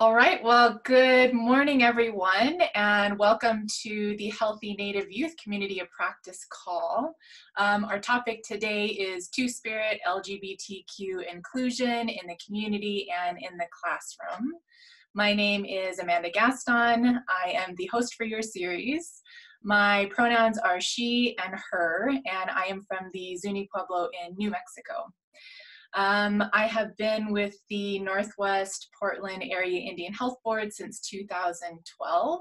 All right, well, good morning, everyone, and welcome to the Healthy Native Youth Community of Practice call. Um, our topic today is Two Spirit LGBTQ inclusion in the community and in the classroom. My name is Amanda Gaston. I am the host for your series. My pronouns are she and her, and I am from the Zuni Pueblo in New Mexico. Um, I have been with the Northwest Portland Area Indian Health Board since 2012.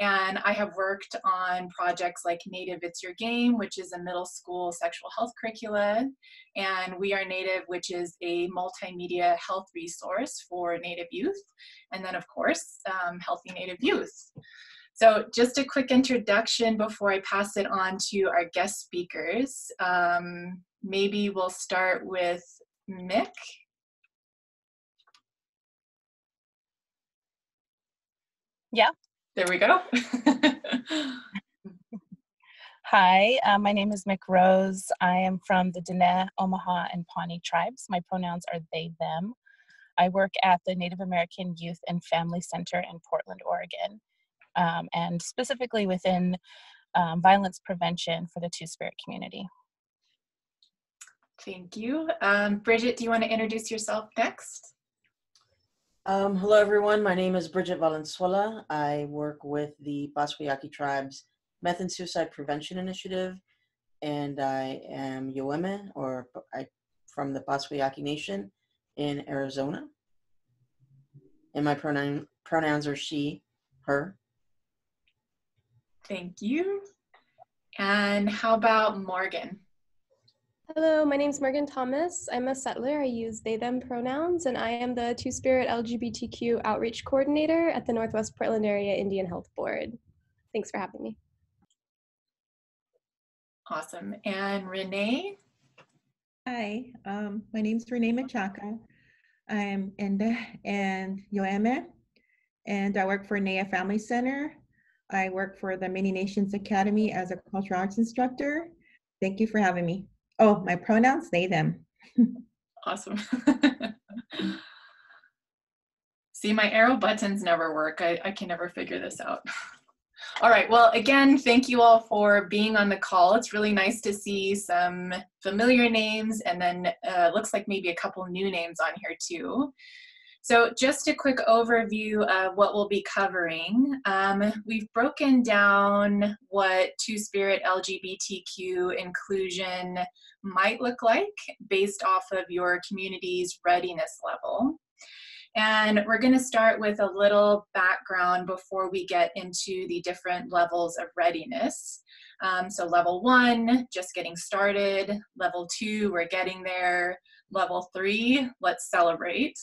And I have worked on projects like Native It's Your Game, which is a middle school sexual health curricula, and We Are Native, which is a multimedia health resource for Native youth. And then, of course, um, Healthy Native Youth. So just a quick introduction before I pass it on to our guest speakers. Um, maybe we'll start with Mick. Yeah. There we go. Hi, uh, my name is Mick Rose. I am from the Diné, Omaha, and Pawnee tribes. My pronouns are they, them. I work at the Native American Youth and Family Center in Portland, Oregon, um, and specifically within um, violence prevention for the Two Spirit community. Thank you. Um, Bridget, do you want to introduce yourself next? Um, hello, everyone. My name is Bridget Valenzuela. I work with the Pascua Yaqui Tribes Meth and Suicide Prevention Initiative, and I am Yoeme, or I from the Pascua Yaqui Nation in Arizona. And my pronoun pronouns are she, her. Thank you. And how about Morgan? Hello, my name is Morgan Thomas. I'm a settler. I use they, them pronouns, and I am the Two Spirit LGBTQ Outreach Coordinator at the Northwest Portland Area Indian Health Board. Thanks for having me. Awesome. And Renee? Hi, um, my name is Renee Machaca. I am Enda and Yoeme, and I work for NAYA Family Center. I work for the Many Nations Academy as a cultural arts instructor. Thank you for having me. Oh, my pronouns, they, them. awesome. See, my arrow buttons never work. I, I can never figure this out. All right, well, again, thank you all for being on the call. It's really nice to see some familiar names and then uh, looks like maybe a couple new names on here too. So just a quick overview of what we'll be covering. Um, we've broken down what Two-Spirit LGBTQ inclusion might look like based off of your community's readiness level. And we're going to start with a little background before we get into the different levels of readiness. Um, so level one, just getting started. Level two, we're getting there. Level three, let's celebrate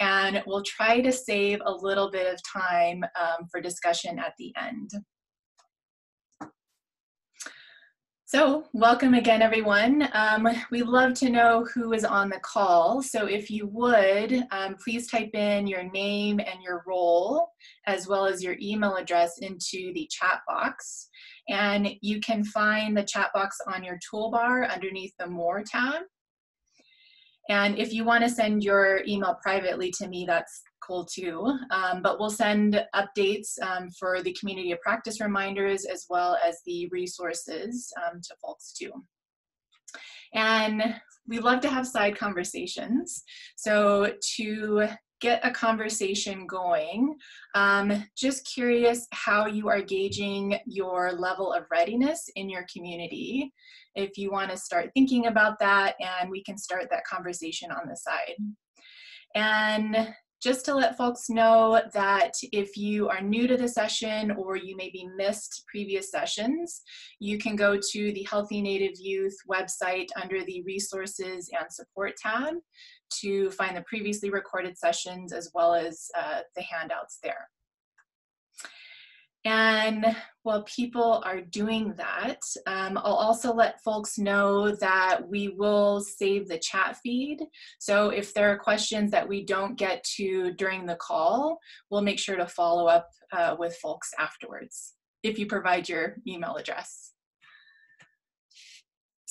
and we'll try to save a little bit of time um, for discussion at the end. So welcome again, everyone. Um, we love to know who is on the call. So if you would, um, please type in your name and your role, as well as your email address into the chat box. And you can find the chat box on your toolbar underneath the More tab. And if you want to send your email privately to me, that's cool too. Um, but we'll send updates um, for the community of practice reminders as well as the resources um, to folks too. And we love to have side conversations. So to get a conversation going, um, just curious how you are gauging your level of readiness in your community. If you want to start thinking about that and we can start that conversation on the side. And just to let folks know that if you are new to the session or you maybe missed previous sessions, you can go to the Healthy Native Youth website under the Resources and Support tab to find the previously recorded sessions as well as uh, the handouts there. And while people are doing that, um, I'll also let folks know that we will save the chat feed. So if there are questions that we don't get to during the call, we'll make sure to follow up uh, with folks afterwards if you provide your email address.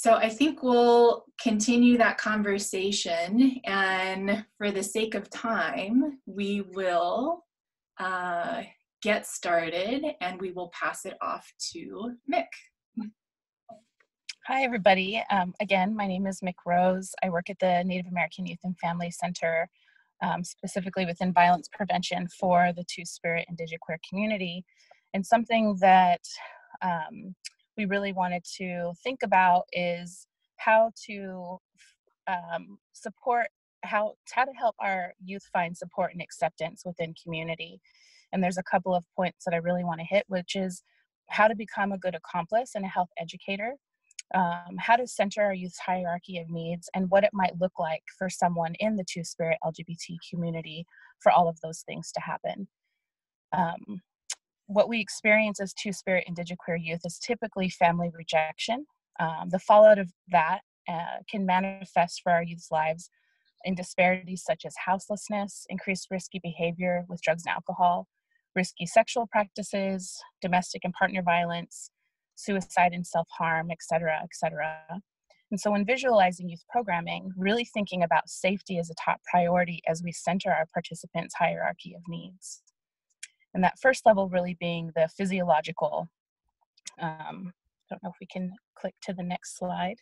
So I think we'll continue that conversation, and for the sake of time, we will uh, get started and we will pass it off to Mick. Hi, everybody. Um, again, my name is Mick Rose. I work at the Native American Youth and Family Center, um, specifically within violence prevention for the Two Spirit Indigenous queer community. And something that um, we really wanted to think about is how to um, support how how to help our youth find support and acceptance within community. And there's a couple of points that i really want to hit which is how to become a good accomplice and a health educator um, how to center our youth's hierarchy of needs and what it might look like for someone in the two spirit lgbt community for all of those things to happen. Um, what we experience as two spirit indigenous queer youth is typically family rejection. Um, the fallout of that uh, can manifest for our youth's lives in disparities such as houselessness, increased risky behavior with drugs and alcohol, risky sexual practices, domestic and partner violence, suicide and self-harm, etc., etc. And so when visualizing youth programming, really thinking about safety as a top priority as we center our participants' hierarchy of needs and that first level really being the physiological. Um, I don't know if we can click to the next slide.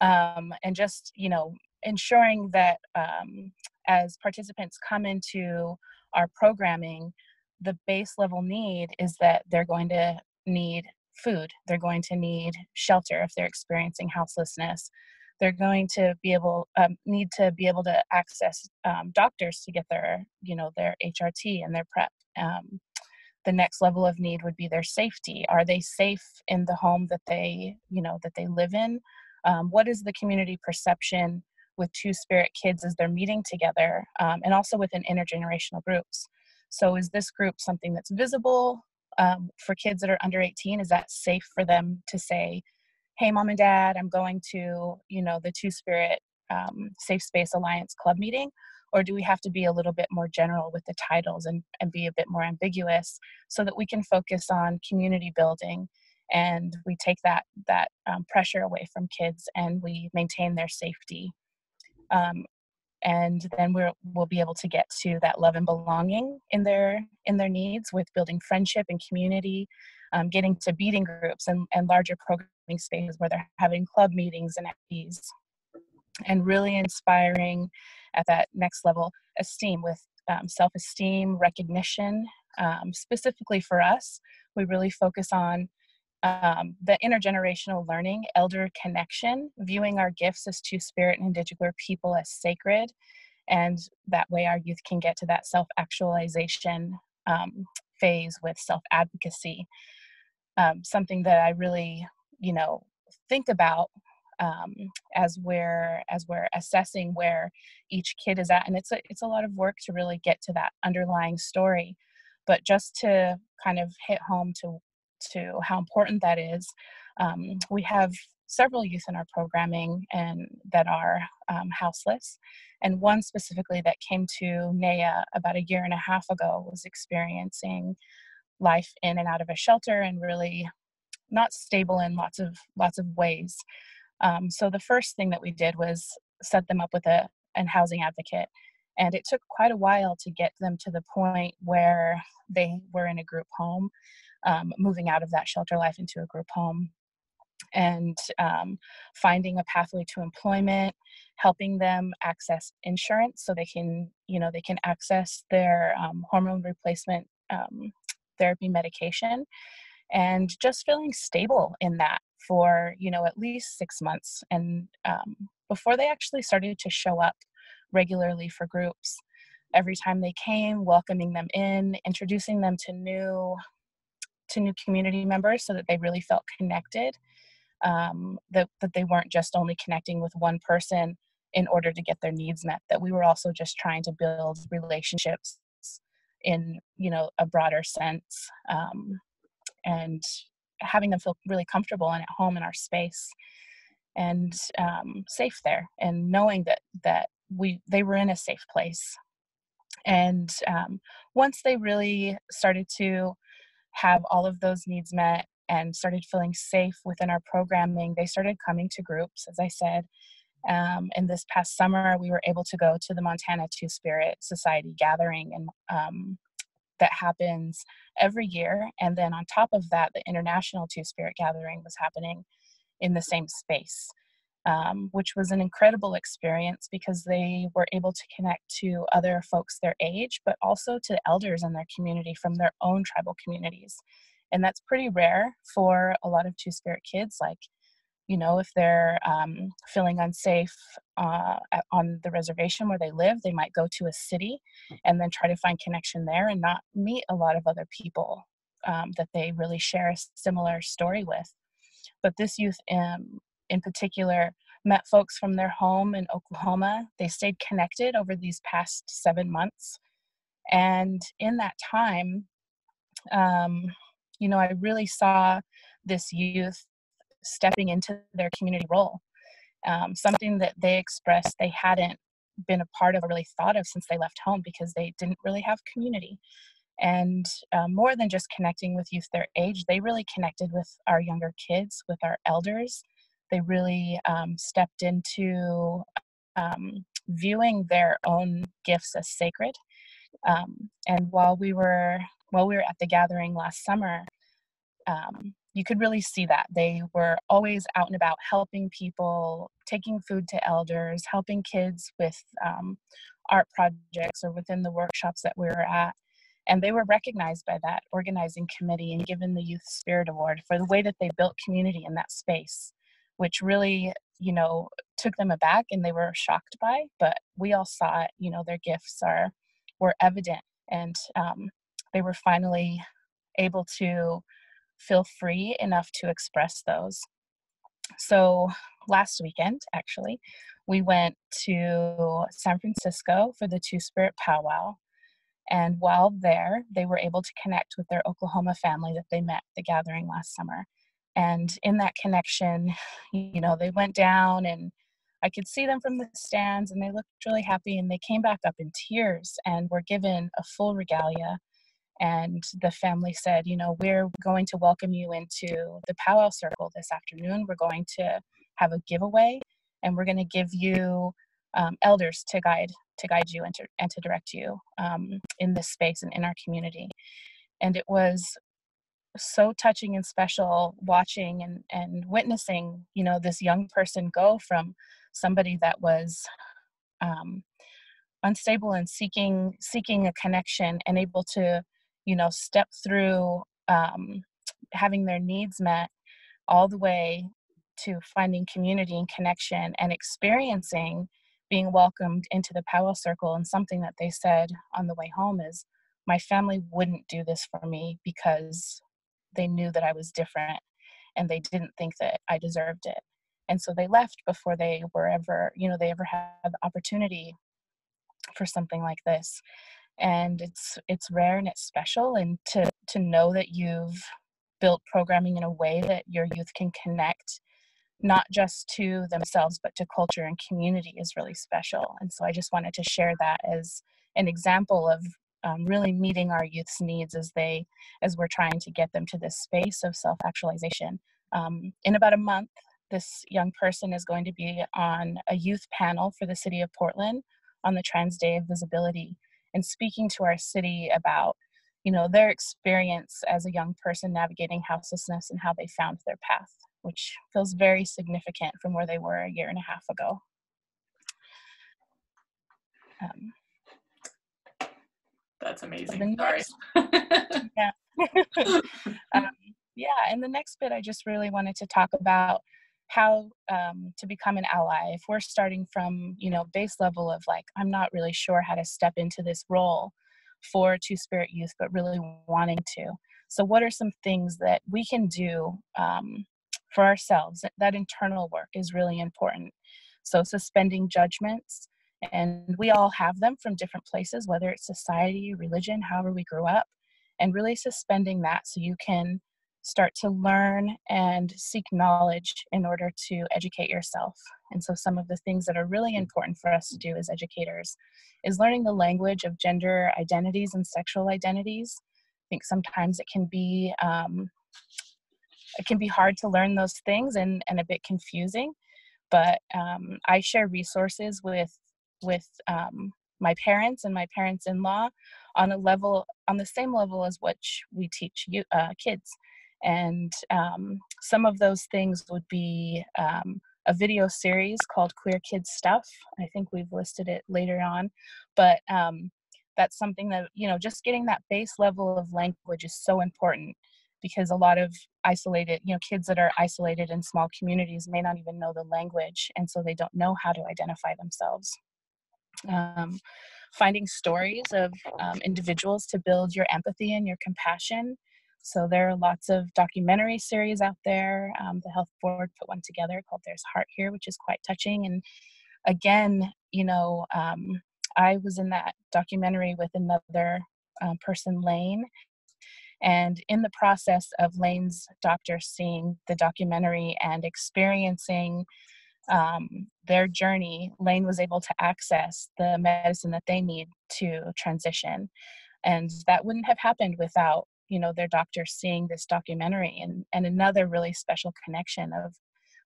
Um, and just, you know, ensuring that um, as participants come into our programming, the base level need is that they're going to need food, they're going to need shelter if they're experiencing houselessness, they're going to be able um, need to be able to access um, doctors to get their you know their hrt and their prep um, the next level of need would be their safety. Are they safe in the home that they you know that they live in? Um, what is the community perception with two spirit kids as they're meeting together um, and also within intergenerational groups? So is this group something that's visible um, for kids that are under 18 is that safe for them to say hey mom and dad i'm going to you know the two spirit um, safe space alliance club meeting or do we have to be a little bit more general with the titles and, and be a bit more ambiguous so that we can focus on community building and we take that that um, pressure away from kids and we maintain their safety um, and then we'll, we'll be able to get to that love and belonging in their in their needs with building friendship and community um, getting to beating groups and, and larger programming spaces where they're having club meetings and activities and really inspiring at that next level esteem with um, self-esteem recognition um, specifically for us we really focus on um, the intergenerational learning elder connection viewing our gifts as two spirit and indigenous people as sacred and that way our youth can get to that self-actualization um, phase with self-advocacy. Um, something that I really, you know, think about um, as we're as we're assessing where each kid is at, and it's a it's a lot of work to really get to that underlying story. But just to kind of hit home to to how important that is, um, we have several youth in our programming and that are um, houseless and one specifically that came to NAYA about a year and a half ago was experiencing life in and out of a shelter and really not stable in lots of lots of ways. Um, so the first thing that we did was set them up with a an housing advocate, and it took quite a while to get them to the point where they were in a group home, um, moving out of that shelter life into a group home, and um, finding a pathway to employment, helping them access insurance so they can you know they can access their um, hormone replacement um, therapy medication and just feeling stable in that for you know at least six months and um, before they actually started to show up regularly for groups. Every time they came welcoming them in introducing them to new to new community members so that they really felt connected um, that, that they weren't just only connecting with one person in order to get their needs met that we were also just trying to build relationships in you know a broader sense um, and having them feel really comfortable and at home in our space and um, safe there and knowing that that we they were in a safe place and um, once they really started to have all of those needs met and started feeling safe within our programming, they started coming to groups, as I said. Um, and this past summer, we were able to go to the Montana Two Spirit Society gathering, and um, that happens every year. And then on top of that, the International Two Spirit Gathering was happening in the same space um, which was an incredible experience because they were able to connect to other folks their age, but also to elders in their community from their own tribal communities. And that's pretty rare for a lot of Two Spirit kids. Like, you know, if they're um, feeling unsafe uh, on the reservation where they live, they might go to a city and then try to find connection there and not meet a lot of other people um, that they really share a similar story with. But this youth um, in particular met folks from their home in Oklahoma. They stayed connected over these past seven months. And in that time, um, you know, I really saw this youth stepping into their community role. Um, something that they expressed they hadn't been a part of or really thought of since they left home because they didn't really have community. And uh, more than just connecting with youth their age, they really connected with our younger kids, with our elders, they really um, stepped into um, viewing their own gifts as sacred. Um, and while we were while we were at the gathering last summer, um, you could really see that they were always out and about helping people, taking food to elders, helping kids with um, art projects or within the workshops that we were at. And they were recognized by that organizing committee and given the Youth Spirit Award for the way that they built community in that space which really you know took them aback and they were shocked by but we all saw it you know their gifts are were evident and um, they were finally able to feel free enough to express those. So last weekend actually we went to san francisco for the two spirit powwow and while there they were able to connect with their oklahoma family that they met at the gathering last summer. And in that connection you know they went down and i could see them from the stands and they looked really happy and they came back up in tears and were given a full regalia and the family said you know we're going to welcome you into the powwow circle this afternoon. We're going to have a giveaway and we're going to give you um, elders to guide to guide you and to, and to direct you um, in this space and in our community. And it was so touching and special watching and, and witnessing you know this young person go from somebody that was um, unstable and seeking seeking a connection and able to you know step through um, having their needs met all the way to finding community and connection and experiencing being welcomed into the powwow circle and something that they said on the way home is my family wouldn't do this for me because they knew that I was different and they didn't think that I deserved it. And so they left before they were ever, you know, they ever had the opportunity for something like this. And it's it's rare and it's special and to to know that you've built programming in a way that your youth can connect not just to themselves but to culture and community is really special. And so I just wanted to share that as an example of um, really meeting our youth's needs as they as we're trying to get them to this space of self-actualization um, in about a month this young person is going to be on a youth panel for the city of portland on the trans day of visibility and speaking to our city about you know their experience as a young person navigating houselessness and how they found their path which feels very significant from where they were a year and a half ago um, that's amazing. Sorry. yeah. um, yeah. And the next bit, I just really wanted to talk about how um, to become an ally. If we're starting from, you know, base level of like, I'm not really sure how to step into this role for Two Spirit Youth, but really wanting to. So, what are some things that we can do um, for ourselves? That internal work is really important. So, suspending judgments, and we all have them from different places, whether it's society, religion, however we grew up, and really suspending that so you can start to learn and seek knowledge in order to educate yourself. And so, some of the things that are really important for us to do as educators is learning the language of gender identities and sexual identities. I think sometimes it can be um, it can be hard to learn those things and, and a bit confusing. But um, I share resources with with um, my parents and my parents-in-law on a level on the same level as which we teach you uh, kids. And um, some of those things would be um, a video series called Queer Kids Stuff. I think we've listed it later on, but um, that's something that you know just getting that base level of language is so important because a lot of isolated you know kids that are isolated in small communities may not even know the language and so they don't know how to identify themselves um, finding stories of um, individuals to build your empathy and your compassion so there are lots of documentary series out there um, the health board put one together called there's heart here which is quite touching and again you know um, I was in that documentary with another um, person, Lane. And in the process of Lane's doctor seeing the documentary and experiencing um, their journey, Lane was able to access the medicine that they need to transition. And that wouldn't have happened without, you know, their doctor seeing this documentary and, and another really special connection of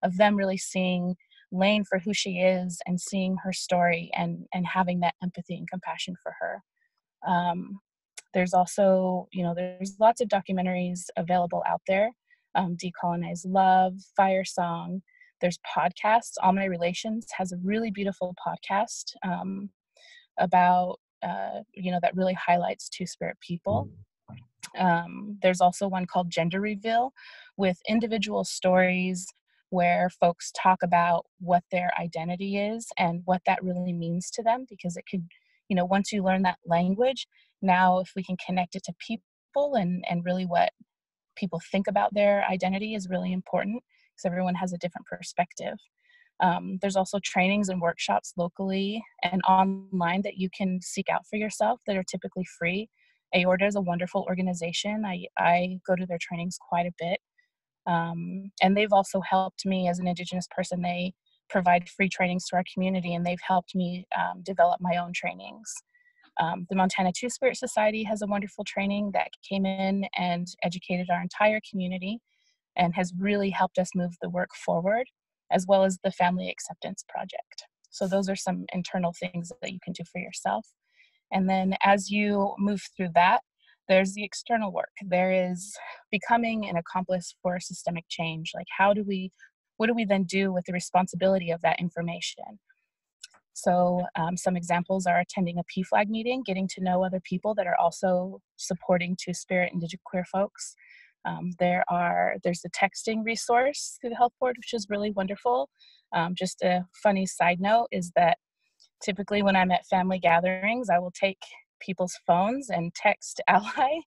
of them really seeing Lane for who she is and seeing her story and and having that empathy and compassion for her. Um, there's also, you know, there's lots of documentaries available out there. Um, Decolonize Love, Fire Song. There's podcasts. All My Relations has a really beautiful podcast um, about, uh, you know, that really highlights Two Spirit people. Um, there's also one called Gender Reveal with individual stories where folks talk about what their identity is and what that really means to them because it could you know once you learn that language now if we can connect it to people and and really what people think about their identity is really important because everyone has a different perspective. Um, there's also trainings and workshops locally and online that you can seek out for yourself that are typically free aorta is a wonderful organization i i go to their trainings quite a bit um, and they've also helped me as an Indigenous person. They provide free trainings to our community, and they've helped me um, develop my own trainings. Um, the Montana Two Spirit Society has a wonderful training that came in and educated our entire community and has really helped us move the work forward, as well as the Family Acceptance Project. So, those are some internal things that you can do for yourself. And then as you move through that, there's the external work. There is becoming an accomplice for systemic change. Like how do we what do we then do with the responsibility of that information? So um, some examples are attending a PFLAG meeting getting to know other people that are also supporting two spirit indigenous queer folks. Um, there are there's a texting resource through the health board which is really wonderful. Um, just a funny side note is that typically when i'm at family gatherings i will take people's phones and text ally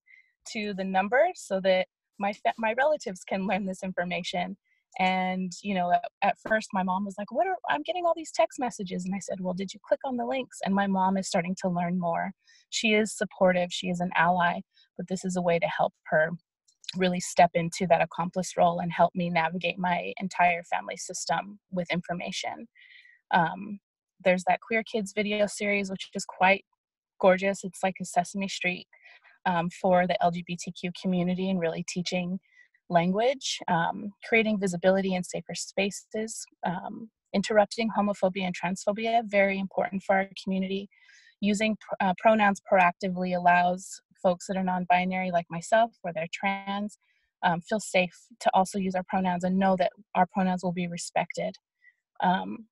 to the number so that my my relatives can learn this information. And you know at, at, first my mom was like what are i'm getting all these text messages. And i said well did you click on the links? And my mom is starting to learn more. She is supportive. She is an ally but this is a way to help her really step into that accomplice role and help me navigate my entire family system with information. Um, there's that queer kids video series which is quite gorgeous. It's like a Sesame Street um, for the LGBTQ community and really teaching language, um, creating visibility in safer spaces, um, interrupting homophobia and transphobia, very important for our community. Using uh, pronouns proactively allows folks that are non binary, like myself, or they're trans, um, feel safe to also use our pronouns and know that our pronouns will be respected. Um,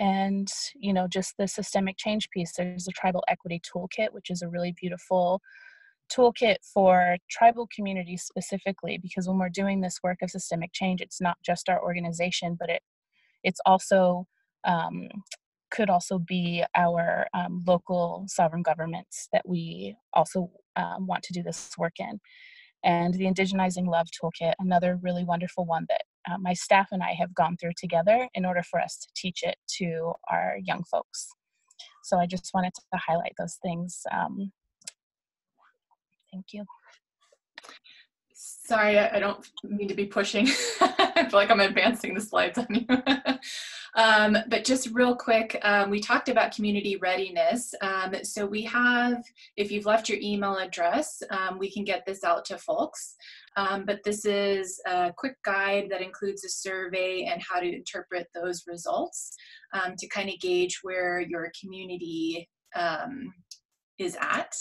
and you know just the systemic change piece there's a tribal equity toolkit which is a really beautiful toolkit for tribal communities specifically because when we're doing this work of systemic change it's not just our organization but it it's also um, could also be our um, local sovereign governments that we also um, want to do this work in. And the indigenizing love toolkit another really wonderful one that uh, my staff and I have gone through together in order for us to teach it to our young folks. So I just wanted to highlight those things. Um, thank you. Sorry, I don't mean to be pushing. I feel like I'm advancing the slides on you. Um, but just real quick, um, we talked about community readiness. Um, so we have, if you've left your email address, um, we can get this out to folks. Um, but this is a quick guide that includes a survey and how to interpret those results um, to kind of gauge where your community um, is at.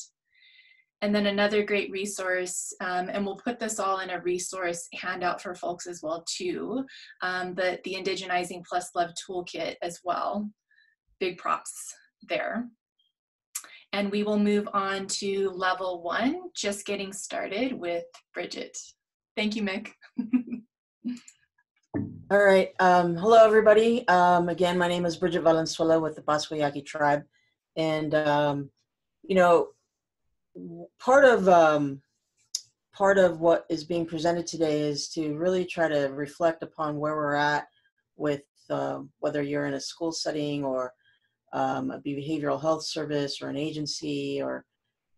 And then another great resource, um, and we'll put this all in a resource handout for folks as well too, um, but the Indigenizing Plus Love Toolkit as well. Big props there. And we will move on to level one, just getting started with Bridget. Thank you, Mick. All right. Um, hello, everybody. Um, again, my name is Bridget Valenzuela with the Pascua Yaqui tribe. And, um, you know, part of um, part of what is being presented today is to really try to reflect upon where we're at with uh, whether you're in a school setting or um, a behavioral health service or an agency or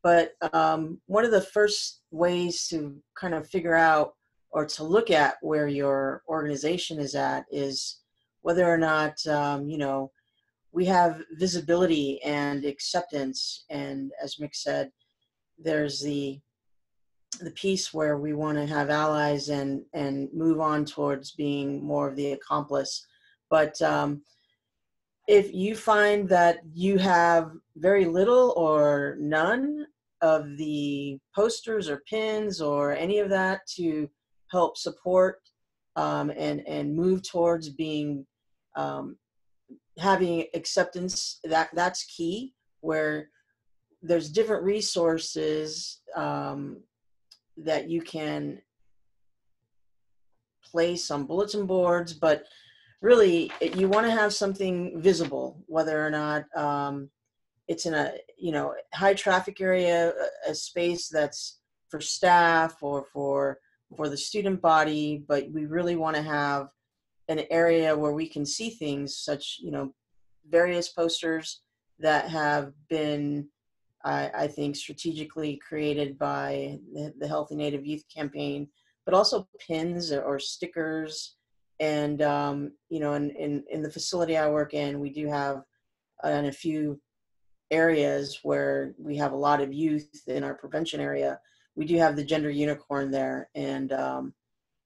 but um, one of the first ways to kind of figure out or to look at where your organization is at is whether or not um, you know we have visibility and acceptance. And as mick said there's the the piece where we want to have allies and and move on towards being more of the accomplice. But um, if you find that you have very little or none of the posters or pins or any of that to help support um, and and move towards being um, having acceptance that that's key where there's different resources um, that you can place on bulletin boards, but really you want to have something visible, whether or not um, it's in a you know high traffic area, a, a space that's for staff or for for the student body, but we really want to have an area where we can see things such you know various posters that have been I, I think, strategically created by the, the, Healthy Native Youth Campaign, but also pins or, stickers. And, um, you know, in, in, in, the facility I work in, we do have uh, in a few areas where we have a lot of youth in our prevention area. We do have the gender unicorn there and um,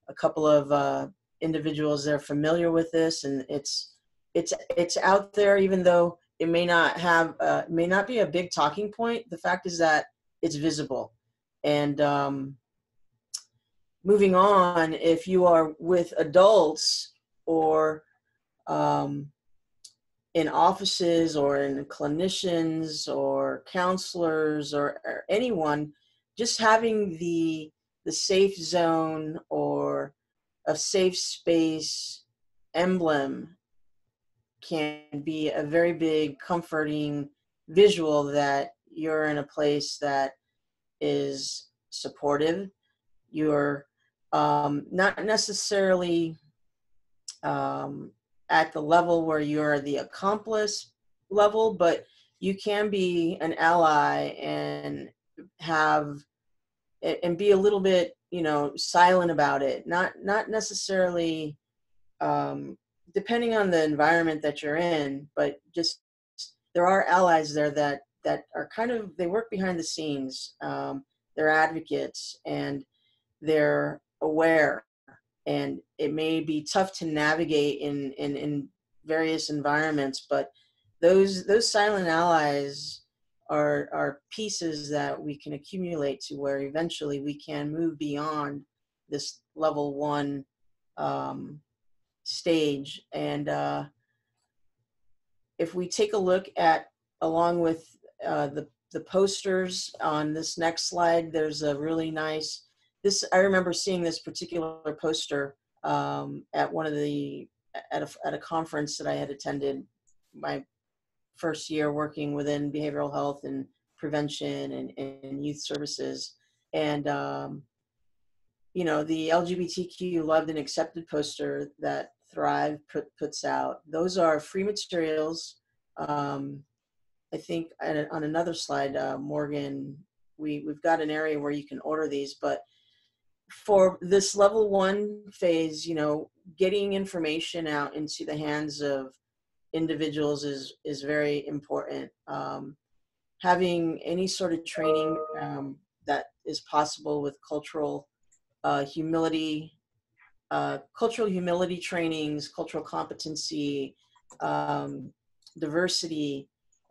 a couple of uh, individuals that are familiar with this. And it's, it's, it's out there, even though it may not have uh, may not be a big talking point the fact is that it's visible and um, moving on if you are with adults or um, in offices or in clinicians or counselors or, or anyone just having the the safe zone or a safe space emblem can be a very big comforting visual that you're in a place that is supportive. You're um, not necessarily um, at the level where you're the accomplice level but you can be an ally and have and be a little bit you know silent about it not not necessarily um, depending on the environment that you're in, but just there are allies there that that are kind of they work behind the scenes. Um, they're advocates and they're aware, and it may be tough to navigate in in, in various environments, but those those silent allies are are pieces that we can accumulate to where eventually we can move beyond this level one um, stage. And uh, if we take a look at, along with uh, the, the posters on this next slide, there's a really nice, this, I remember seeing this particular poster um, at one of the, at a, at a conference that I had attended my first year working within behavioral health and prevention and, and youth services. And um, you know, the LGBTQ loved and accepted poster that Thrive put, puts out. Those are free materials. Um, I think on another slide, uh, Morgan, we, we've got an area where you can order these, but for this level one phase, you know, getting information out into the hands of individuals is, is very important. Um, having any sort of training um, that is possible with cultural uh, humility, uh, cultural humility trainings, cultural competency, um, diversity,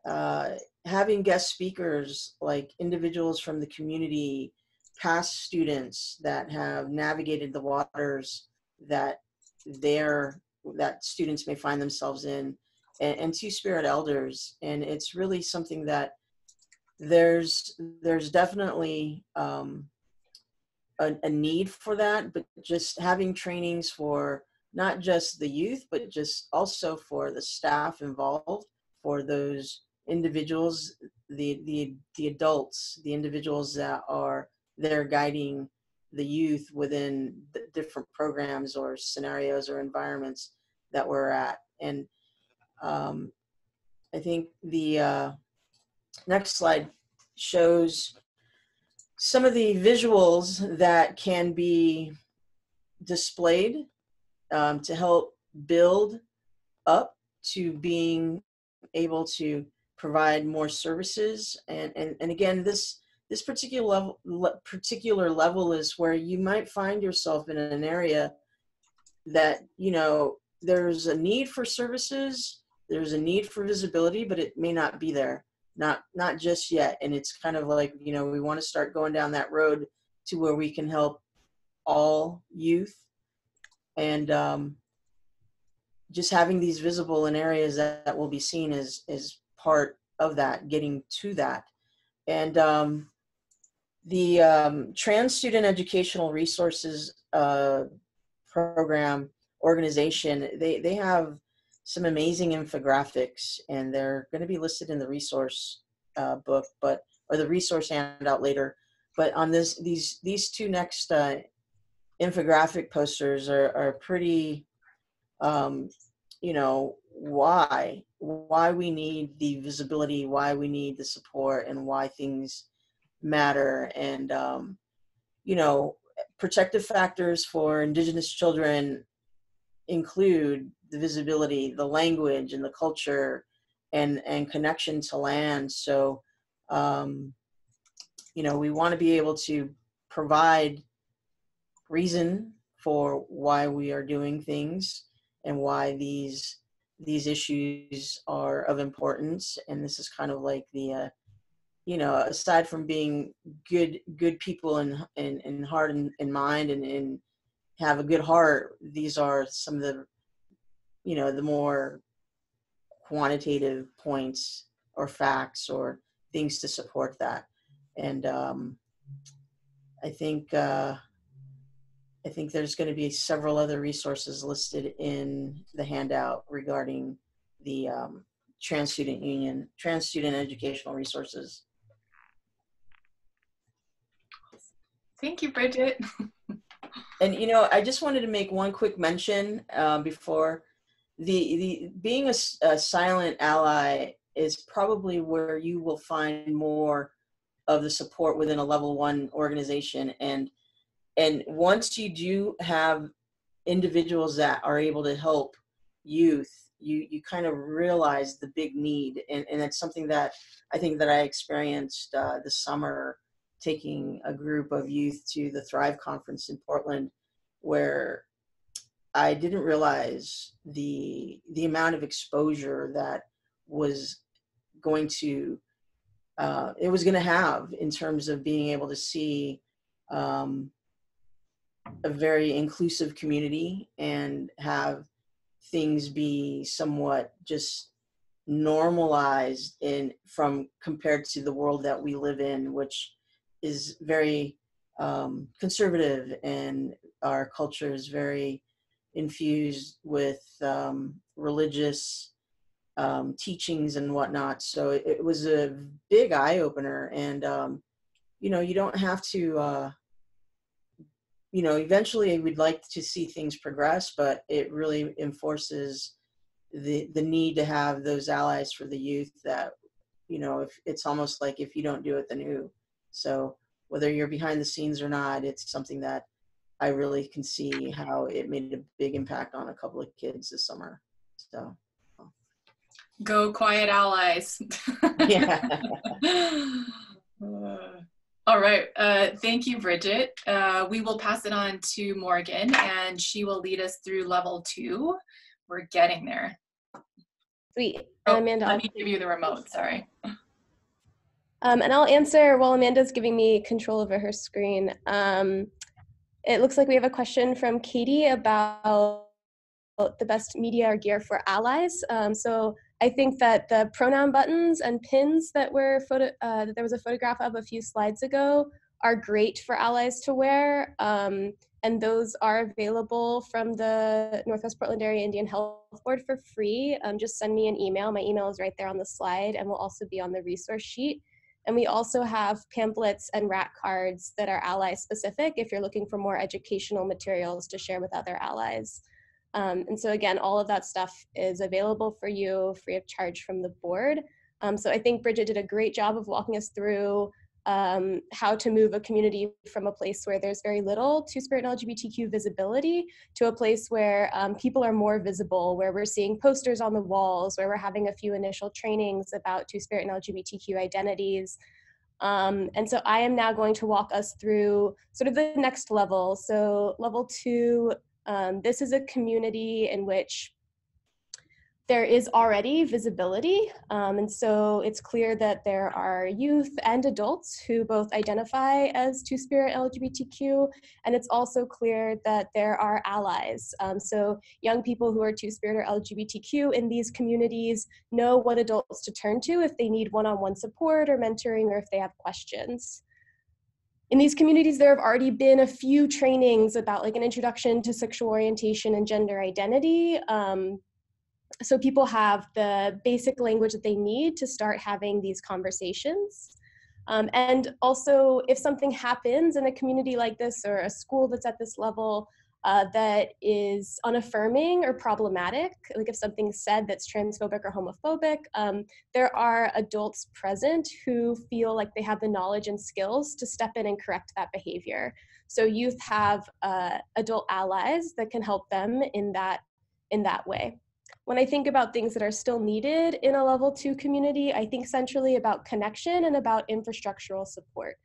uh, having guest speakers like individuals from the community, past students that have navigated the waters that their that students may find themselves in, and, and two spirit elders, and it's really something that there's there's definitely um, a, a need for that, but just having trainings for not just the youth, but just also for the staff involved, for those individuals, the the the adults, the individuals that are there guiding the youth within the different programs or scenarios or environments that we're at. And um, I think the uh, next slide shows some of the visuals that can be displayed um, to help build up to being able to provide more services and and, and again this this particular level particular level is where you might find yourself in an area that you know there's a need for services there's a need for visibility but it may not be there. Not not just yet. And it's kind of like you know we want to start going down that road to where we can help all youth. And um, just having these visible in areas that, that will be seen is is part of that getting to that. And um, the um, trans student educational resources uh, program organization they they have some amazing infographics, and they're going to be listed in the resource uh, book, but or the resource handout later. But on this, these these two next uh, infographic posters are are pretty, um, you know, why why we need the visibility, why we need the support, and why things matter, and um, you know, protective factors for Indigenous children include the visibility, the language, and the culture, and and connection to land. So, um, you know, we want to be able to provide reason for why we are doing things and why these these issues are of importance. And this is kind of like the uh, you know, aside from being good good people in in, in heart and, and mind and, and have a good heart, these are some of the you know the more quantitative points or facts or things to support that. And um, i think uh, i think there's going to be several other resources listed in the handout regarding the um, trans student union trans student educational resources thank you bridget. And you know i just wanted to make one quick mention uh, before. The the being a, a silent ally is probably where you will find more of the support within a level one organization. And and once you do have individuals that are able to help youth you you kind of realize the big need. And and it's something that i think that i experienced uh, this summer taking a group of youth to the thrive conference in portland where I didn't realize the the amount of exposure that was going to uh, it was going to have in terms of being able to see um, a very inclusive community and have things be somewhat just normalized in from compared to the world that we live in which is very um, conservative and our culture is very infused with um, religious um, teachings and whatnot. So it, it, was a big eye opener. And, um, you know, you don't have to, uh, you know, eventually we'd like to see things progress, but it really enforces the, the need to have those allies for the youth that, you know, if it's almost like if you don't do it, then who? So whether you're behind the scenes or not, it's something that I really can see how it made a big impact on a couple of kids this summer. So go quiet allies. yeah. All right. Uh, thank you, Bridget. Uh, we will pass it on to Morgan and she will lead us through level two. We're getting there. Sweet. Oh, Amanda, let I'll- me give you the remote, sorry. Um, and I'll answer while Amanda's giving me control over her screen. Um, it looks like we have a question from Katie about the best media or gear for allies. Um, so I think that the pronoun buttons and pins that were photo uh, that there was a photograph of a few slides ago are great for allies to wear. Um, and those are available from the Northwest Portland Area Indian Health Board for free. Um, just send me an email. My email is right there on the slide and will also be on the resource sheet. And we also have pamphlets and rack cards that are ally specific if you're looking for more educational materials to share with other allies. Um, and so again, all of that stuff is available for you free of charge from the board. Um, so I think Bridget did a great job of walking us through um, how to move a community from a place where there's very little Two-Spirit and LGBTQ visibility to a place where um, people are more visible, where we're seeing posters on the walls, where we're having a few initial trainings about Two-Spirit and LGBTQ identities. Um, and so I am now going to walk us through sort of the next level. So level two, um, this is a community in which there is already visibility. Um, and so it's clear that there are youth and adults who both identify as Two Spirit LGBTQ. And it's also clear that there are allies. Um, so young people who are Two Spirit or LGBTQ in these communities know what adults to turn to if they need one on one support or mentoring or if they have questions in these communities there have already been a few trainings about like an introduction to sexual orientation and gender identity um, so people have the basic language that they need to start having these conversations um, and also if something happens in a community like this or a school that's at this level uh, that is unaffirming or problematic, like if something's said that's transphobic or homophobic, um, there are adults present who feel like they have the knowledge and skills to step in and correct that behavior. So youth have uh, adult allies that can help them in that in that way. When I think about things that are still needed in a level two community, I think centrally about connection and about infrastructural support.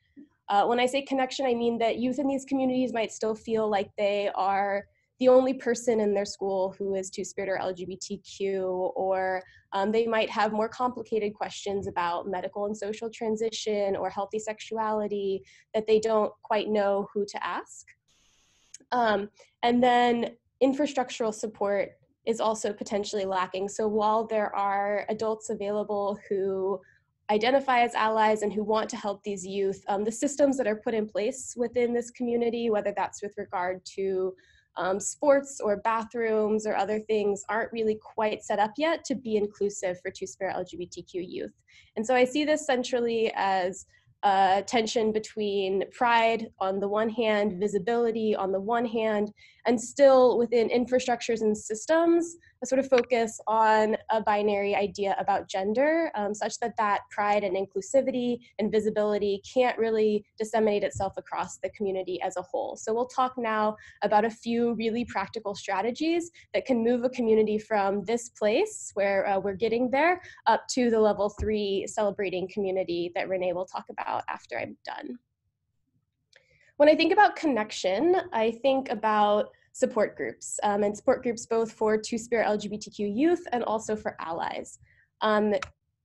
Uh, when I say connection, I mean that youth in these communities might still feel like they are the only person in their school who is Two Spirit or LGBTQ, or um, they might have more complicated questions about medical and social transition or healthy sexuality that they don't quite know who to ask. Um, and then infrastructural support is also potentially lacking. So while there are adults available who identify as allies and who want to help these youth, um, the systems that are put in place within this community, whether that's with regard to um, sports or bathrooms or other things, aren't really quite set up yet to be inclusive for Two Spirit LGBTQ youth. And so I see this centrally as a tension between pride on the one hand, visibility on the one hand, and still within infrastructures and systems, a sort of focus on a binary idea about gender, um, such that that pride and inclusivity and visibility can't really disseminate itself across the community as a whole. So we'll talk now about a few really practical strategies that can move a community from this place where uh, we're getting there up to the level three celebrating community that Renee will talk about after I'm done. When I think about connection, I think about support groups um, and support groups both for Two Spirit LGBTQ youth and also for allies. Um,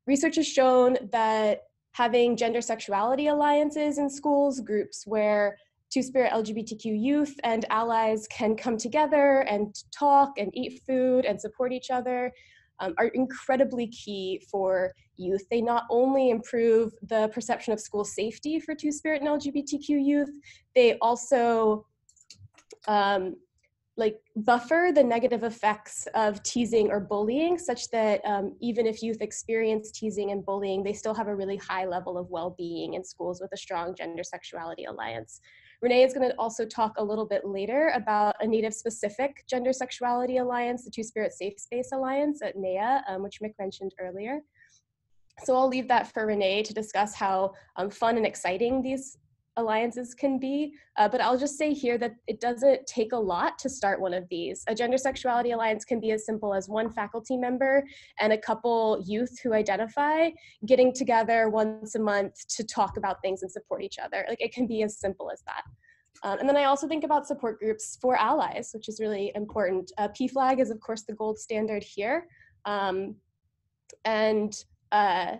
research has shown that having gender sexuality alliances in schools, groups where Two Spirit LGBTQ youth and allies can come together and talk and eat food and support each other um, are incredibly key for youth. They not only improve the perception of school safety for Two Spirit and LGBTQ youth, they also um, like buffer the negative effects of teasing or bullying such that um, even if youth experience teasing and bullying they still have a really high level of well-being in schools with a strong gender sexuality alliance. Renee is going to also talk a little bit later about a native specific gender sexuality alliance the two spirit safe space alliance at NAYA um, which mick mentioned earlier. So i'll leave that for renee to discuss how um, fun and exciting these alliances can be. Uh, but I'll just say here that it doesn't take a lot to start one of these. A gender sexuality alliance can be as simple as one faculty member and a couple youth who identify getting together once a month to talk about things and support each other. Like it can be as simple as that. Um, and then I also think about support groups for allies, which is really important. Uh, PFLAG is of course the gold standard here. Um, and uh,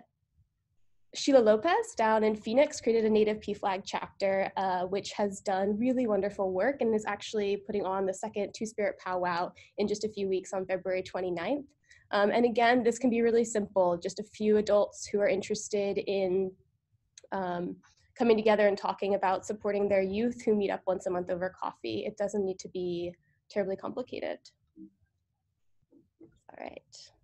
Sheila Lopez down in Phoenix created a Native PFLAG chapter, uh, which has done really wonderful work and is actually putting on the second Two Spirit Powwow in just a few weeks on February 29th. Um, and again, this can be really simple, just a few adults who are interested in um, coming together and talking about supporting their youth who meet up once a month over coffee. It doesn't need to be terribly complicated. All right.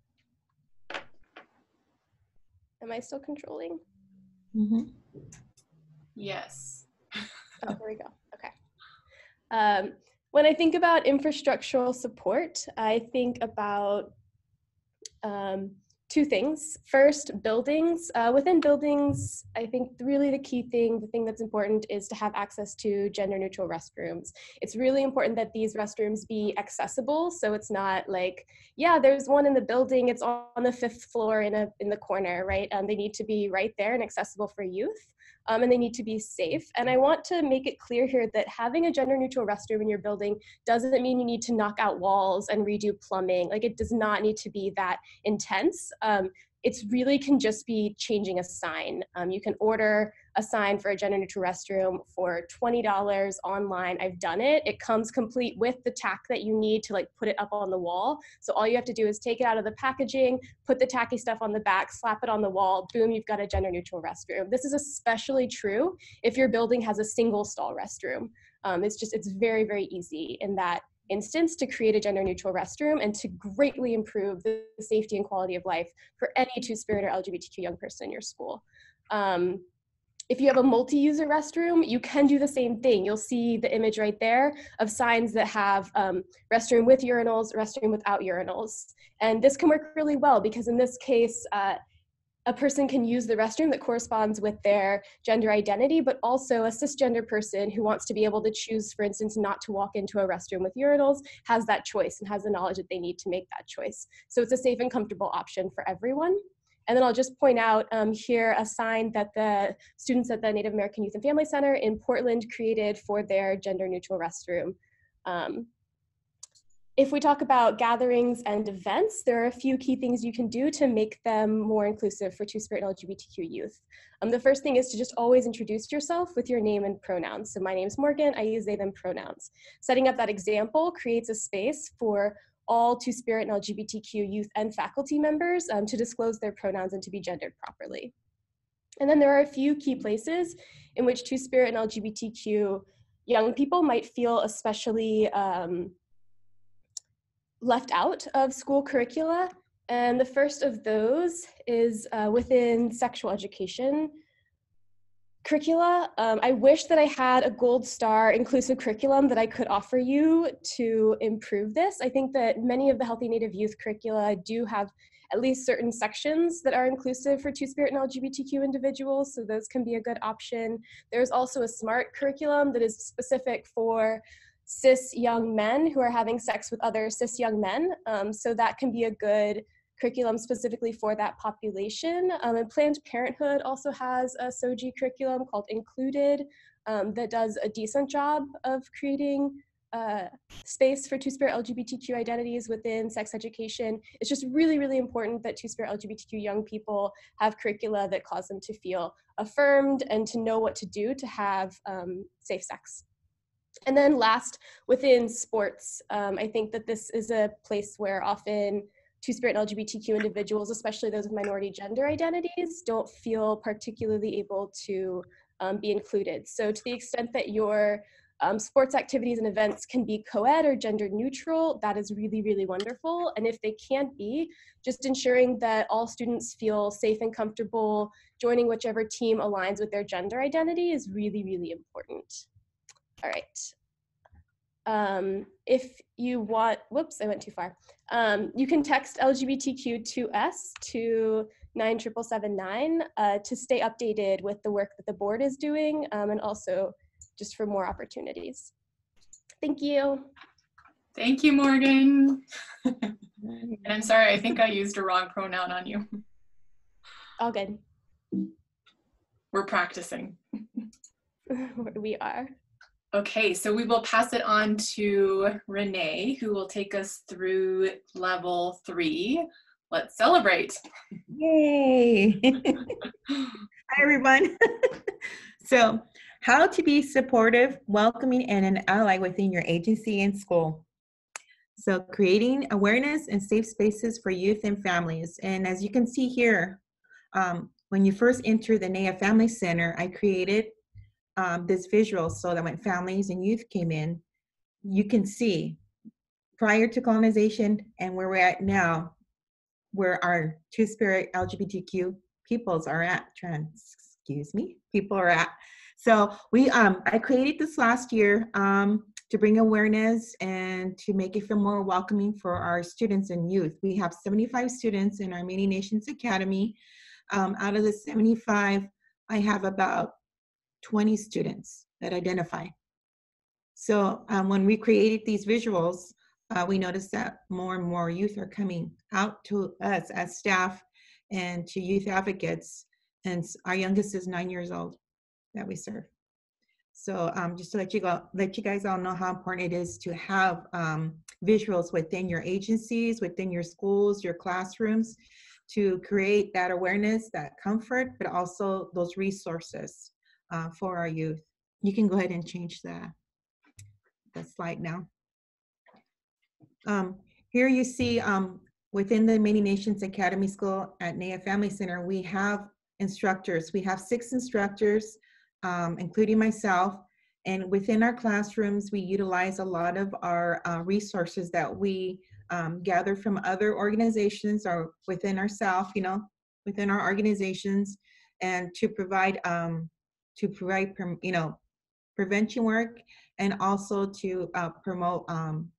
Am I still controlling? Mhm. Yes. Oh, here we go. Okay. Um, when I think about infrastructural support, I think about um, two things. First, buildings. Uh, within buildings, I think really the key thing, the thing that's important is to have access to gender neutral restrooms. It's really important that these restrooms be accessible. So it's not like, yeah, there's one in the building, it's on the fifth floor in, a, in the corner, right? Um, they need to be right there and accessible for youth um, and they need to be safe. And I want to make it clear here that having a gender neutral restroom in your building doesn't mean you need to knock out walls and redo plumbing. Like it does not need to be that intense. Um, it's really can just be changing a sign. Um, you can order a sign for a gender neutral restroom for $20 online. I've done it. It comes complete with the tack that you need to like put it up on the wall. So all you have to do is take it out of the packaging, put the tacky stuff on the back, slap it on the wall, boom, you've got a gender neutral restroom. This is especially true if your building has a single stall restroom. Um, it's just, it's very, very easy in that instance to create a gender neutral restroom and to greatly improve the safety and quality of life for any two-spirit or LGBTQ young person in your school. Um, if you have a multi-user restroom, you can do the same thing. You'll see the image right there of signs that have um, restroom with urinals, restroom without urinals. And this can work really well because in this case, uh, a person can use the restroom that corresponds with their gender identity, but also a cisgender person who wants to be able to choose, for instance, not to walk into a restroom with urinals has that choice and has the knowledge that they need to make that choice. So it's a safe and comfortable option for everyone. And then I'll just point out um, here a sign that the students at the Native American Youth and Family Center in Portland created for their gender neutral restroom. Um, if we talk about gatherings and events, there are a few key things you can do to make them more inclusive for Two-Spirit LGBTQ youth. Um, the first thing is to just always introduce yourself with your name and pronouns. So my name is Morgan, I use they, them pronouns. Setting up that example creates a space for all Two-Spirit and LGBTQ youth and faculty members um, to disclose their pronouns and to be gendered properly. And then there are a few key places in which Two-Spirit and LGBTQ young people might feel especially um, left out of school curricula. And the first of those is uh, within sexual education curricula. Um, I wish that I had a gold star inclusive curriculum that I could offer you to improve this. I think that many of the Healthy Native Youth curricula do have at least certain sections that are inclusive for Two-Spirit and LGBTQ individuals, so those can be a good option. There's also a SMART curriculum that is specific for cis young men who are having sex with other cis young men. Um, so that can be a good curriculum specifically for that population. Um, and Planned Parenthood also has a SOGI curriculum called Included um, that does a decent job of creating uh, space for Two-Spirit LGBTQ identities within sex education. It's just really, really important that Two-Spirit LGBTQ young people have curricula that cause them to feel affirmed and to know what to do to have um, safe sex. And then last, within sports, um, I think that this is a place where often Two-Spirit LGBTQ individuals, especially those with minority gender identities, don't feel particularly able to um, be included. So to the extent that your um, sports activities and events can be co-ed or gender neutral, that is really, really wonderful. And if they can't be, just ensuring that all students feel safe and comfortable joining whichever team aligns with their gender identity is really, really important. All right. Um, if you want, whoops, I went too far. Um, you can text LGBTQ2S to 97779 uh, to stay updated with the work that the board is doing um, and also just for more opportunities. Thank you. Thank you, Morgan. and I'm sorry, I think I used a wrong pronoun on you. All good. We're practicing. we are. Okay, so we will pass it on to Renee, who will take us through level three. Let's celebrate. Yay! Hi, everyone. so, how to be supportive, welcoming, and an ally within your agency and school. So, creating awareness and safe spaces for youth and families. And as you can see here, um, when you first enter the NAYA Family Center, I created um, this visual so that when families and youth came in, you can see prior to colonization and where we're at now, where our two spirit LGBTQ peoples are at, trans, excuse me, people are at. So we, um, I created this last year um, to bring awareness and to make it feel more welcoming for our students and youth. We have 75 students in our Many Nations Academy. Um, out of the 75, I have about 20 students that identify. So um, when we created these visuals, uh, we noticed that more and more youth are coming out to us as staff and to youth advocates. And our youngest is nine years old that we serve. So um, just to let you go, let you guys all know how important it is to have um, visuals within your agencies, within your schools, your classrooms, to create that awareness, that comfort, but also those resources uh, for our youth. You can go ahead and change the, the slide now. Um, here you see um, within the Many Nations Academy School at NAYA Family Center, we have instructors. We have six instructors, um, including myself. And within our classrooms, we utilize a lot of our uh, resources that we um, gather from other organizations or within ourselves, you know, within our organizations, and to provide um, to provide, you know, prevention work and also to uh, promote um,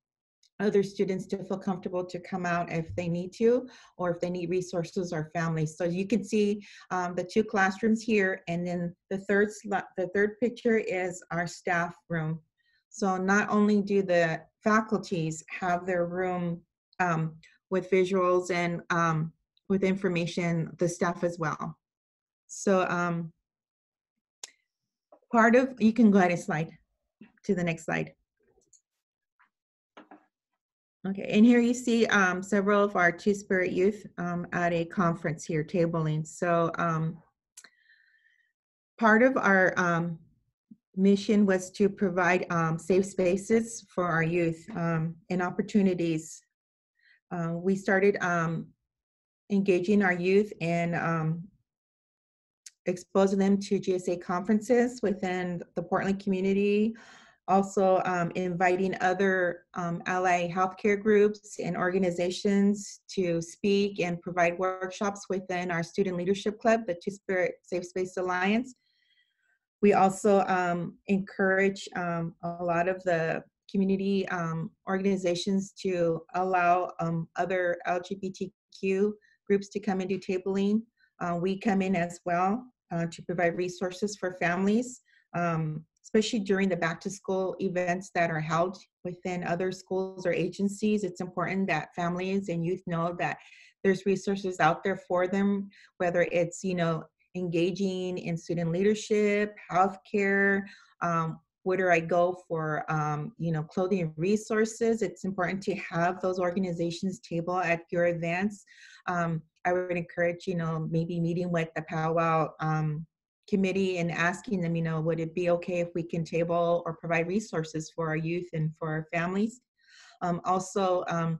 other students to feel comfortable to come out if they need to or if they need resources or families. So you can see um, the two classrooms here and then the third the third picture is our staff room. So not only do the faculties have their room um, with visuals and um, with information, the staff as well. So um, part of, you can go ahead and slide to the next slide. Okay, and here you see um, several of our Two Spirit youth um, at a conference here, tabling. So um, part of our um, mission was to provide um, safe spaces for our youth um, and opportunities. Uh, we started engaging our youth in exposing them to GSA conferences within the Portland community, also um, inviting other um, ally healthcare groups and organizations to speak and provide workshops within our student leadership club, the Two Spirit Safe Space Alliance. We also um, encourage um, a lot of the community um, organizations to allow um, other LGBTQ groups to come and do tabling. Uh, we come in as well uh, to provide resources for families, um, especially during the back to school events that are held within other schools or agencies. It's important that families and youth know that there's resources out there for them, whether it's, you know, engaging in student leadership, healthcare, um, where do I go for um, you know clothing resources? It's important to have those organizations table at your events. Um, I would encourage, you know, maybe meeting with the powwow um, committee and asking them, you know, would it be okay if we can table or provide resources for our youth and for our families? Um, also, um,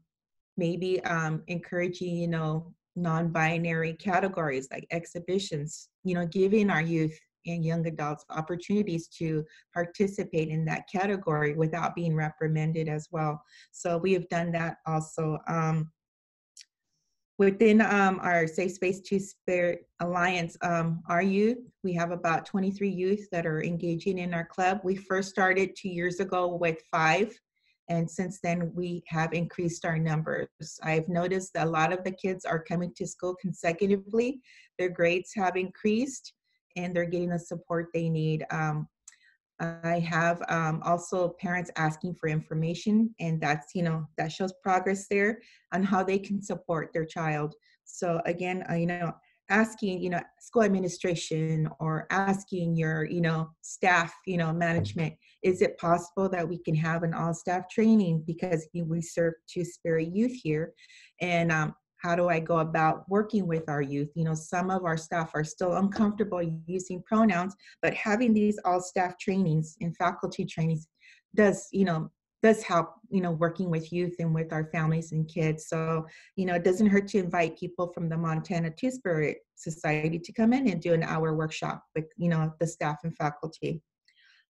maybe um, encouraging, you know, non-binary categories like exhibitions, you know, giving our youth and young adults opportunities to participate in that category without being reprimanded as well. So we have done that also. Um, Within um, our Safe Space Two Spirit Alliance, um, our youth, we have about 23 youth that are engaging in our club. We first started two years ago with five, And since then, we have increased our numbers. I've noticed that a lot of the kids are coming to school consecutively. Their grades have increased and they're getting the support they need. Um, I have um, also parents asking for information, and that's, you know, that shows progress there on how they can support their child. So, again, uh, you know, asking you know school administration or asking your you know staff you know management is it possible that we can have an all staff training because we serve two spirit youth here and um, how do i go about working with our youth? You know some of our staff are still uncomfortable using pronouns but having these all staff trainings and faculty trainings does you know does help you know working with youth and with our families and kids. So you know it doesn't hurt to invite people from the montana two spirit society to come in and do an hour workshop with you know the staff and faculty.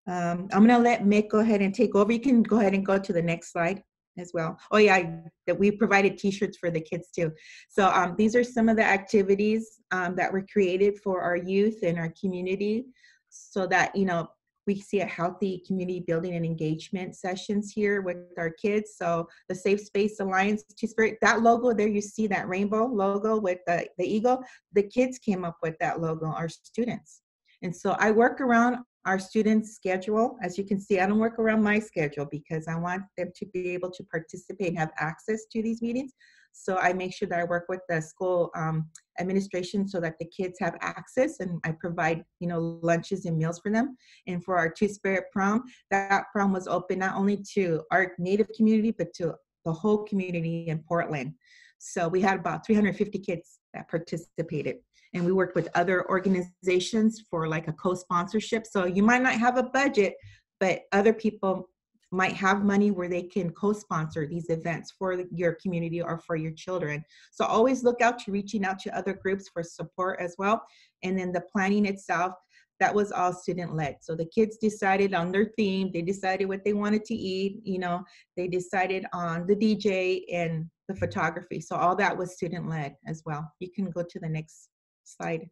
Um, i'm going to let mick go ahead and take over. You can go ahead and go to the next slide as well oh yeah that we provided t-shirts for the kids too so um, these are some of the activities um, that were created for our youth and our community so that you know we see a healthy community building and engagement sessions here with our kids. So the Safe Space Alliance Two Spirit, that logo there, you see that rainbow logo with the, the eagle. The kids came up with that logo, our students. And so I work around our students' schedule. As you can see, I don't work around my schedule because I want them to be able to participate and have access to these meetings. So I make sure that I work with the school um, administration so that the kids have access and I provide, you know, lunches and meals for them. And for our Two Spirit prom, that prom was open not only to our native community, but to the whole community in Portland. So we had about 350 kids that participated. And we worked with other organizations for like a co-sponsorship. So you might not have a budget, but other people might have money where they can co-sponsor these events for your community or for your children. So always look out to reaching out to other groups for support as well. And then the planning itself, that was all student led. So the kids decided on their theme, they decided what they wanted to eat, you know, they decided on the DJ and the photography. So all that was student led as well. You can go to the next slide.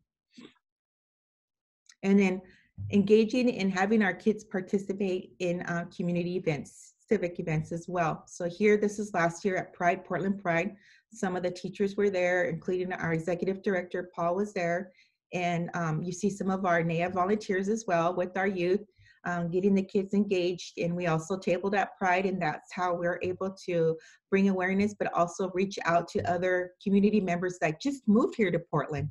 And then engaging in having our kids participate in uh, community events, civic events as well. So here, this is last year at Pride, Portland Pride. Some of the teachers were there, including our executive director, Paul was there. And um, you see some of our NAYA volunteers as well with our youth, um, getting the kids engaged. And we also tabled at Pride, and that's how we're able to bring awareness, but also reach out to other community members that just moved here to Portland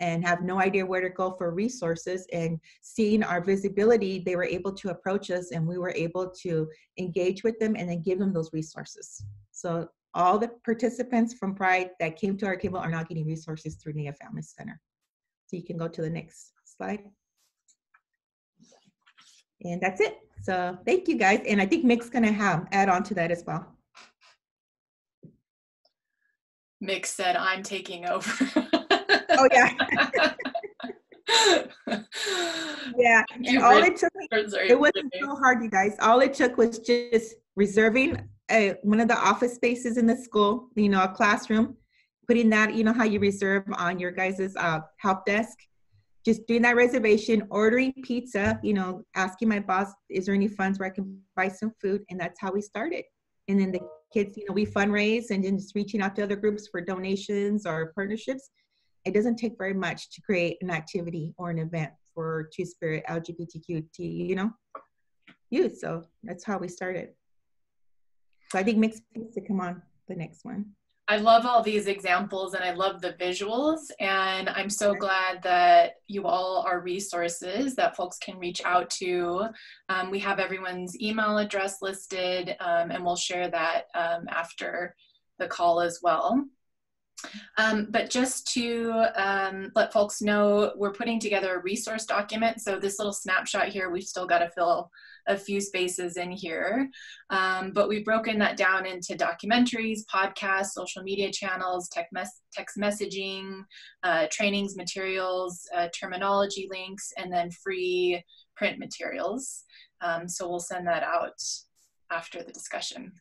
and have no idea where to go for resources and seeing our visibility they were able to approach us and we were able to engage with them and then give them those resources. So all the participants from pride that came to our table are now getting resources through NAYA family center. So you can go to the next slide. And that's it. So thank you guys and i think mick's gonna have add on to that as well. Mick said i'm taking over oh yeah. yeah. And all it took it wasn't so hard, you guys. All it took was just reserving a, one of the office spaces in the school, you know, a classroom, putting that, you know, how you reserve on your guys' uh, help desk. Just doing that reservation, ordering pizza, you know, asking my boss, is there any funds where I can buy some food? And that's how we started. And then the kids, you know, we fundraise and then just reaching out to other groups for donations or partnerships it doesn't take very much to create an activity or an event for Two Spirit LGBTQT, you know, youth. So that's how we started. So I think makes sense to come on the next one. I love all these examples and I love the visuals. And I'm so glad that you all are resources that folks can reach out to. Um, we have everyone's email address listed um, and we'll share that um, after the call as well. Um, but just to um, let folks know, we're putting together a resource document. So this little snapshot here, we've still got to fill a few spaces in here. Um, but we've broken that down into documentaries, podcasts, social media channels, mes text messaging, uh, trainings, materials, uh, terminology links, and then free print materials. Um, so we'll send that out after the discussion.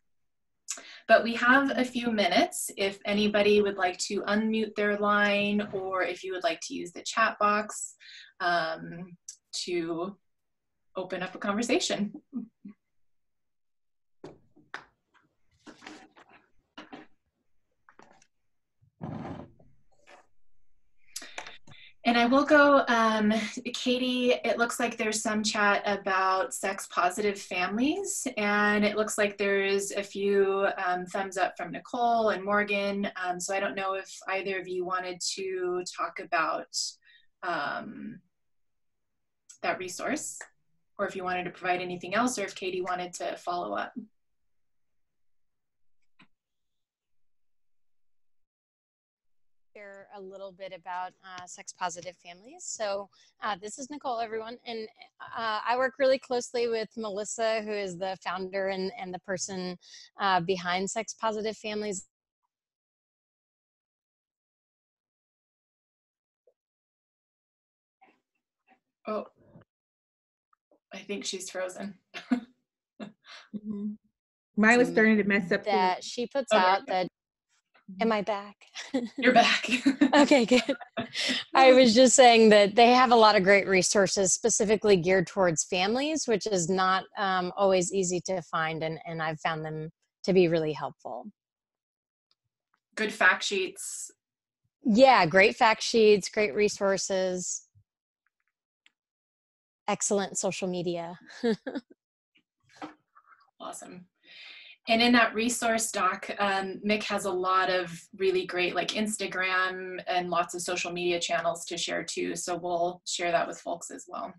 But we have a few minutes if anybody would like to unmute their line or if you would like to use the chat box um, to open up a conversation. And I will go, um, Katie, it looks like there's some chat about sex positive families, and it looks like there's a few um, thumbs up from Nicole and Morgan. Um, so I don't know if either of you wanted to talk about um, that resource, or if you wanted to provide anything else, or if Katie wanted to follow up. share a little bit about uh, sex positive families. So, uh, this is Nicole, everyone, and uh, I work really closely with Melissa, who is the founder and, and the person uh, behind Sex Positive Families. Oh, I think she's frozen. Mm-hmm. Mine was starting to mess up. That too. she puts Okay. out that Am I back? You're back. okay, good. I was just saying that they have a lot of great resources specifically geared towards families, which is not um, always easy to find, and, and I've found them to be really helpful. Good fact sheets. Yeah, great fact sheets, great resources, excellent social media. Awesome. And in that resource doc, um, Mick has a lot of really great like Instagram and lots of social media channels to share too. So we'll share that with folks as well.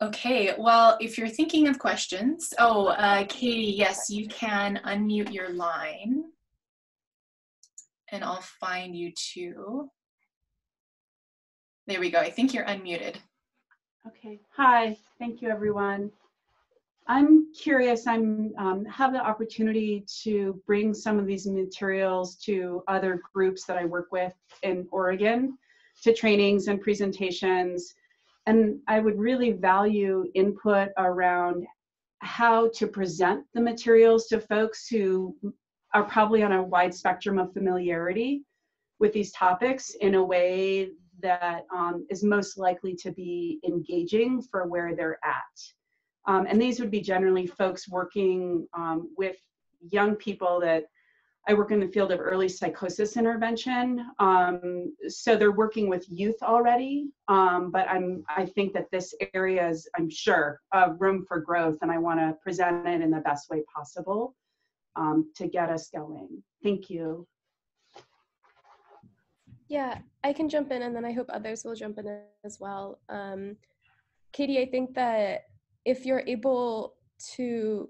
Okay, well, if you're thinking of questions, oh, uh, Katie, yes, you can unmute your line. And I'll find you too. There we go. I think you're unmuted. Okay, hi, thank you, everyone. I'm curious, I'm um, have the opportunity to bring some of these materials to other groups that I work with in Oregon to trainings and presentations. And I would really value input around how to present the materials to folks who are probably on a wide spectrum of familiarity with these topics in a way that um, is most likely to be engaging for where they're at. Um, and these would be generally folks working um, with young people that I work in the field of early psychosis intervention. Um, so they're working with youth already, um, but I'm, I think that this area is, I'm sure, uh, room for growth and I wanna present it in the best way possible um, to get us going. Thank you. Yeah, I can jump in and then I hope others will jump in as well. Um, Katie, I think that if you're able to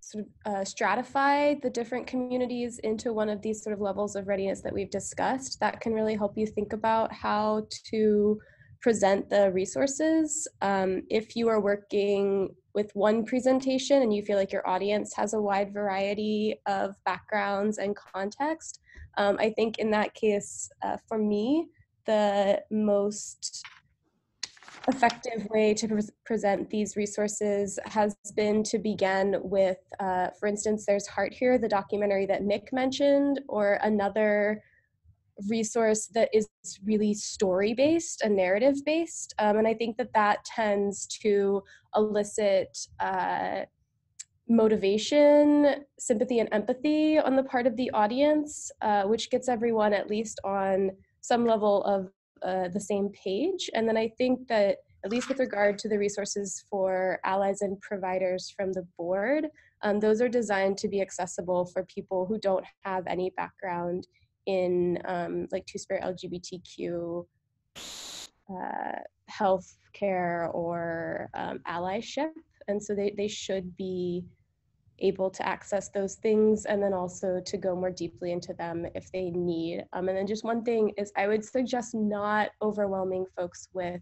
sort of uh, stratify the different communities into one of these sort of levels of readiness that we've discussed, that can really help you think about how to present the resources. Um, if you are working with one presentation and you feel like your audience has a wide variety of backgrounds and context, um, I think in that case, uh, for me, the most effective way to pre- present these resources has been to begin with, uh, for instance, there's Heart Here, the documentary that Nick mentioned, or another resource that is really story based and narrative based. Um, and I think that that tends to elicit. Uh, motivation, sympathy, and empathy on the part of the audience, uh, which gets everyone at least on some level of uh, the same page. And then I think that, at least with regard to the resources for allies and providers from the board, um, those are designed to be accessible for people who don't have any background in um, like Two Spirit LGBTQ uh, health care or um, allyship. And so they, they should be able to access those things and then also to go more deeply into them if they need. Um, and then just one thing is I would suggest not overwhelming folks with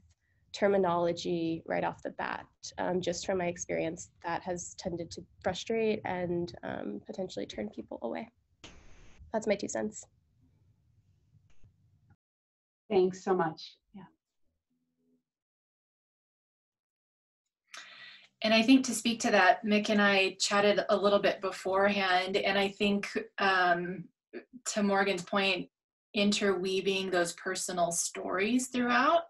terminology right off the bat. Um, just from my experience, that has tended to frustrate and um, potentially turn people away. That's my two cents. Thanks so much. Yeah. And I think to speak to that, Mick and I chatted a little bit beforehand, and I think um, to Morgan's point, interweaving those personal stories throughout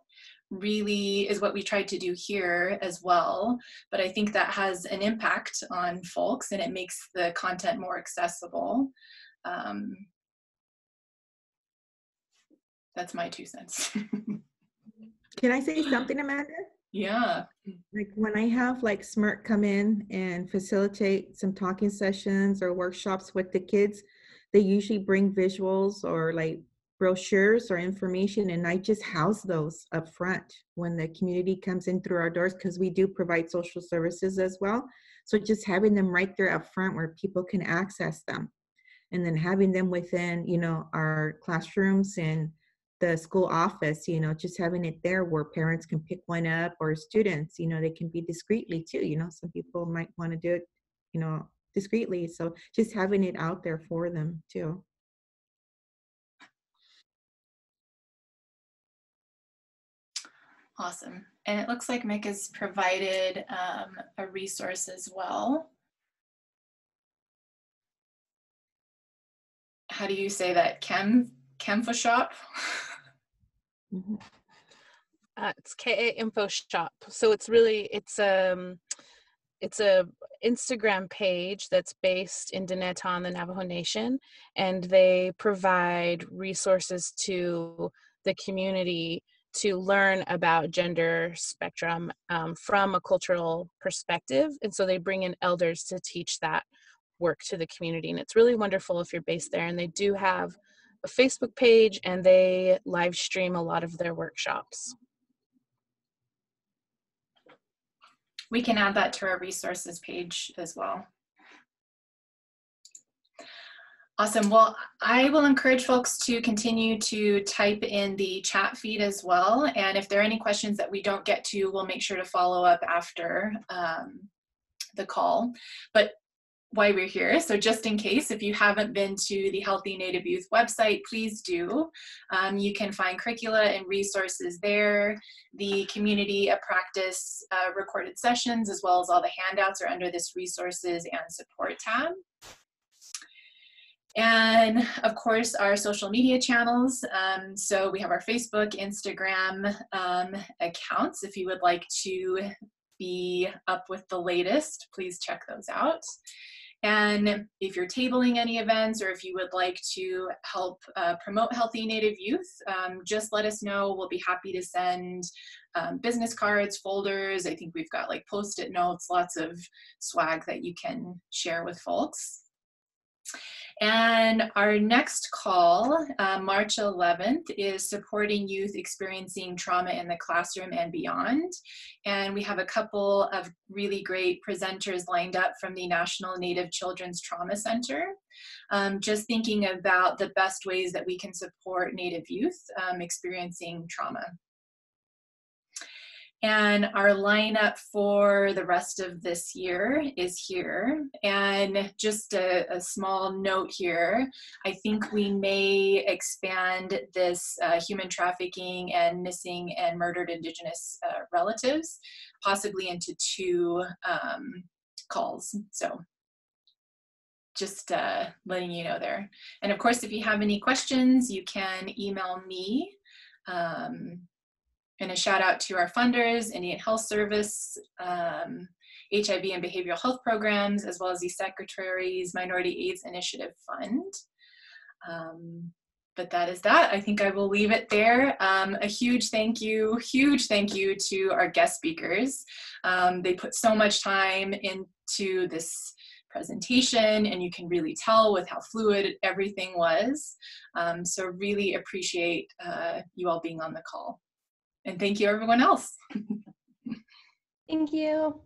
really is what we tried to do here as well. But I think that has an impact on folks and it makes the content more accessible. Um, that's my two cents. Can I say something, Amanda? Yeah. Like when I have like SMYRC come in and facilitate some talking sessions or workshops with the kids, they usually bring visuals or like brochures or information and I just house those up front when the community comes in through our doors because we do provide social services as well. So just having them right there up front where people can access them and then having them within, you know, our classrooms and the school office, you know, just having it there where parents can pick one up or students, you know, they can be discreetly too. You know, some people might want to do it, you know, discreetly. So just having it out there for them too. Awesome. And it looks like Mick has provided um, a resource as well. How do you say that? Chem, chem for shop? Mm-hmm. Uh, it's K'é Info Shop. So it's really it's um it's a Instagram page that's based in Dinétah, the Navajo Nation, and they provide resources to the community to learn about gender spectrum um, from a cultural perspective. And so they bring in elders to teach that work to the community. And it's really wonderful if you're based there. And they do have a Facebook page and they live stream a lot of their workshops. We can add that to our resources page as well. Awesome. Well, I will encourage folks to continue to type in the chat feed as well. And if there are any questions that we don't get to, we'll make sure to follow up after um, the call. But why we're here. So just in case, if you haven't been to the Healthy Native Youth website, please do. Um, you can find curricula and resources there. The community of practice uh, recorded sessions, as well as all the handouts are under this resources and support tab. And of course, our social media channels. Um, so we have our Facebook, Instagram um, accounts. If you would like to be up with the latest, please check those out. And if you're tabling any events or if you would like to help uh, promote Healthy Native Youth, um, just let us know. We'll be happy to send um, business cards, folders. I think we've got like post-it notes, lots of swag that you can share with folks. And our next call, uh, March 11th, is supporting youth experiencing trauma in the classroom and beyond. And we have a couple of really great presenters lined up from the National Native Children's Trauma Center. Um, just thinking about the best ways that we can support Native youth um, experiencing trauma. And our lineup for the rest of this year is here. And just a, a small note here I think we may expand this uh, human trafficking and missing and murdered Indigenous uh, relatives, possibly into two um, calls. So just uh, letting you know there. And of course, if you have any questions, you can email me. Um, and a shout out to our funders, Indian Health Service, um, HIV and Behavioral Health Programs, as well as the Secretary's Minority AIDS Initiative Fund. Um, but that is that. I think I will leave it there. Um, a huge thank you, huge thank you to our guest speakers. Um, they put so much time into this presentation and you can really tell with how fluid everything was. Um, so really appreciate uh, you all being on the call. And thank you everyone else. thank you.